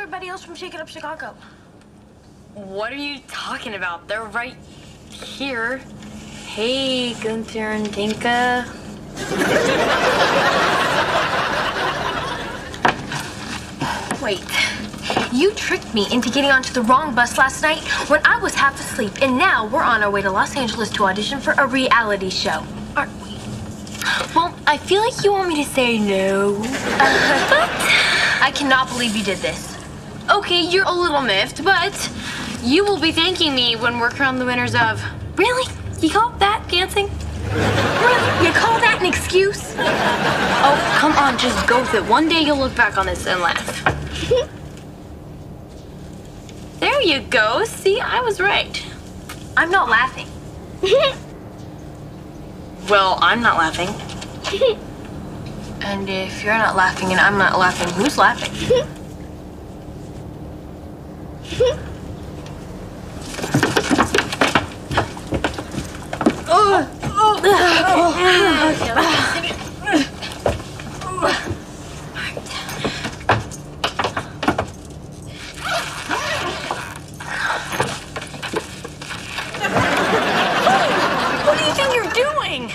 everybody else from Shake It Up Chicago? What are you talking about? They're right here. Hey, Gunther and Tinka. Wait. You tricked me into getting onto the wrong bus last night when I was half asleep, and now we're on our way to Los Angeles to audition for a reality show, aren't we? Well, I feel like you want me to say no. but I cannot believe you did this. Okay, you're a little miffed, but you will be thanking me when we're crowned the winners of. Really? You call that dancing? Really? You call that an excuse? Oh, come on, just go with it. One day you'll look back on this and laugh. there you go. See, I was right. I'm not laughing. well, I'm not laughing. and if you're not laughing and I'm not laughing, who's laughing? What do you think you're doing?